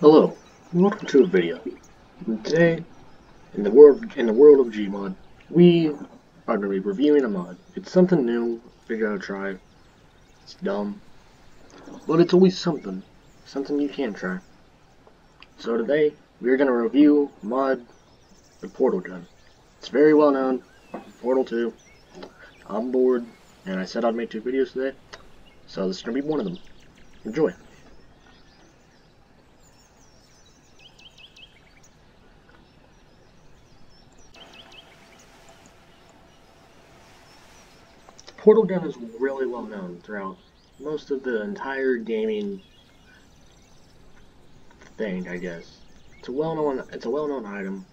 Hello, welcome to a video. Today, in the world in the world of Gmod, we are going to be reviewing a mod. It's something new, figure out to try. It's dumb, but it's always something, something you can try. So today, we're going to review mod the Portal Gun. It's very well known, Portal 2. I'm bored, and I said I'd make two videos today, so this is going to be one of them. Enjoy. Portal Gun is really well known throughout most of the entire gaming thing, I guess. It's a well-known it's a well-known item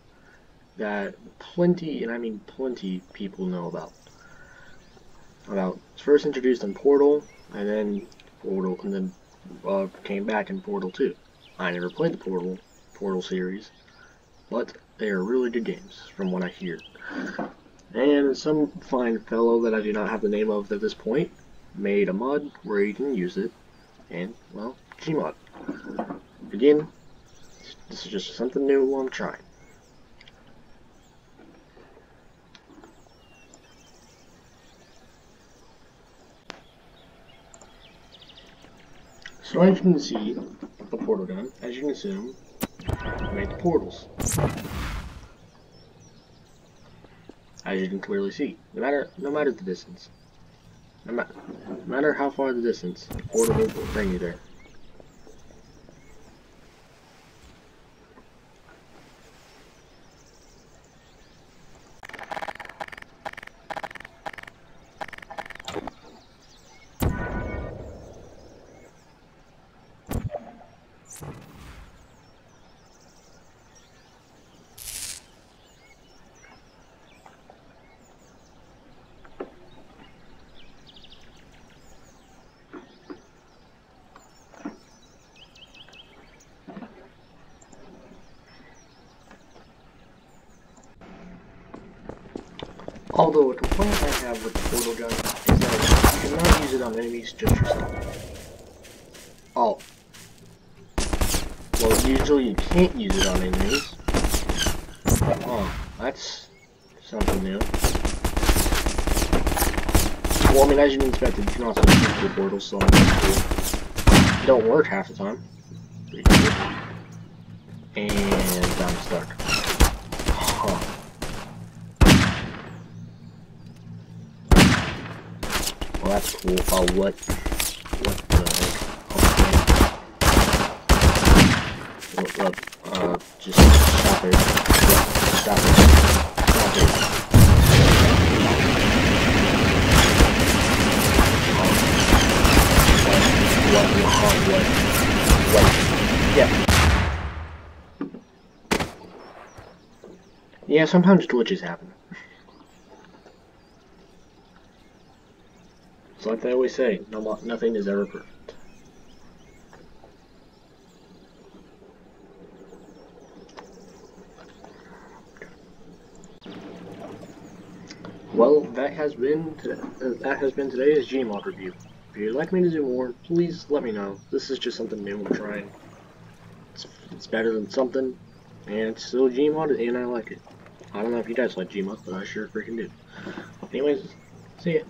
that plenty, and I mean plenty, people know about. About it's first introduced in Portal, and then Portal, and then uh, came back in Portal 2. I never played the Portal Portal series, but they are really good games, from what I hear. And some fine fellow that I do not have the name of at this point made a mod where you can use it, and, well, Gmod. Again, this is just something new I'm trying. So as you can see, the portal gun, as you can assume, made the portals. As you can clearly see. No matter no matter the distance. No, ma no matter how far the distance, the portal will bring you there. Although a complaint I have with the portal gun is that you cannot use it on enemies just yourself. Oh. Well, usually you can't use it on enemies. Oh, that's something new. Well, I mean, as you expected, you can also use the portal, so it don't work half the time. And I'm stuck. Well, that's cool. Oh, what? What the heck? Okay. Uh, just stop it. Stop it. Stop it. What? What? What? What? Yeah. Yeah, sometimes glitches happen. Like they always say, no, nothing is ever perfect. Well, that has been uh, that has been today's Gmod review. If you'd like me to do more, please let me know. This is just something new I'm trying. It's, it's better than something, and it's still Gmod, and I like it. I don't know if you guys like Gmod, but I sure freaking do. Anyways, see ya.